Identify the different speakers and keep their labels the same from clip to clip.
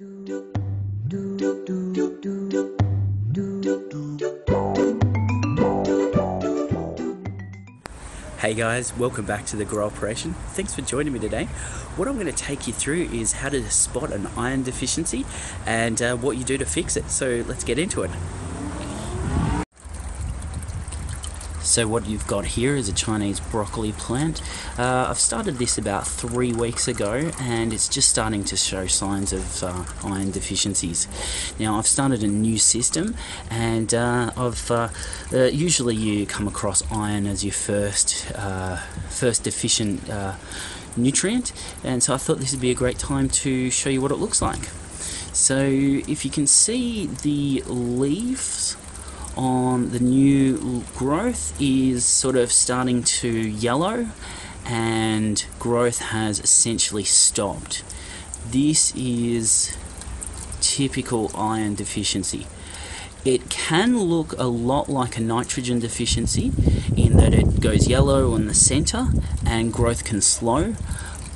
Speaker 1: Hey guys, welcome back to the Grow Operation. Thanks for joining me today. What I'm going to take you through is how to spot an iron deficiency and uh, what you do to fix it. So let's get into it. So what you've got here is a Chinese broccoli plant. Uh, I've started this about three weeks ago and it's just starting to show signs of uh, iron deficiencies. Now I've started a new system and uh, I've uh, uh, usually you come across iron as your first uh, first deficient nutrient and so I thought this would be a great time to show you what it looks like. So if you can see the leaves on the new growth is sort of starting to yellow and growth has essentially stopped. This is typical iron deficiency. It can look a lot like a nitrogen deficiency in that it goes yellow on the center and growth can slow,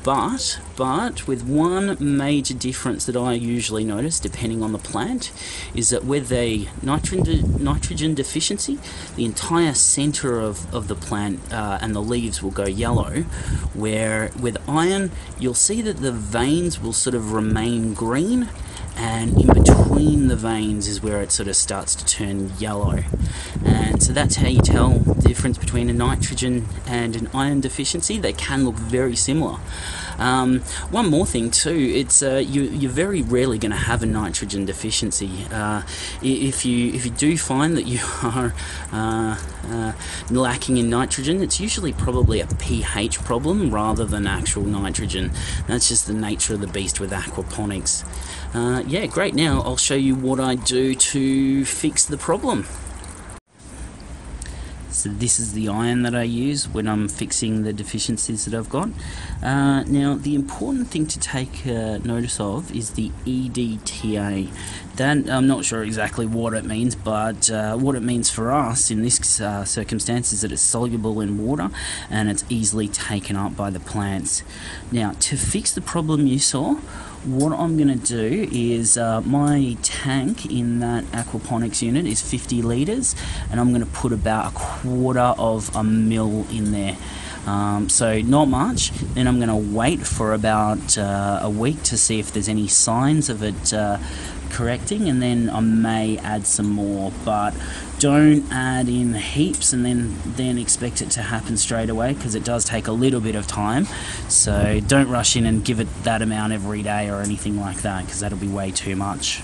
Speaker 1: but but with one major difference that I usually notice depending on the plant is that with a nitrogen nitrogen deficiency the entire center of, of the plant uh, and the leaves will go yellow where with iron you'll see that the veins will sort of remain green and in between the veins is where it sort of starts to turn yellow and so that's how you tell the difference between a nitrogen and an iron deficiency they can look very similar um, one more thing too it's uh, you, are very rarely going to have a nitrogen deficiency uh, if you if you do find that you are uh, uh, lacking in nitrogen it's usually probably a pH problem rather than actual nitrogen that's just the nature of the beast with aquaponics uh, yeah, great. Now I'll show you what I do to fix the problem. So this is the iron that I use when I'm fixing the deficiencies that I've got. Uh, now the important thing to take uh, notice of is the EDTA. That I'm not sure exactly what it means, but uh, what it means for us in this uh, circumstance is that it's soluble in water and it's easily taken up by the plants. Now to fix the problem you saw, what I'm going to do is uh, my tank in that aquaponics unit is 50 litres and I'm going to put about a quarter of a mil in there. Um, so not much. Then I'm going to wait for about uh, a week to see if there's any signs of it uh, correcting and then I may add some more. But don't add in heaps and then then expect it to happen straight away because it does take a little bit of time. So don't rush in and give it that amount every day or anything like that because that'll be way too much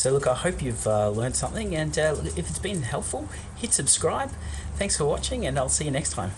Speaker 1: so look I hope you've uh, learned something and uh, if it's been helpful hit subscribe. Thanks for watching and I'll see you next time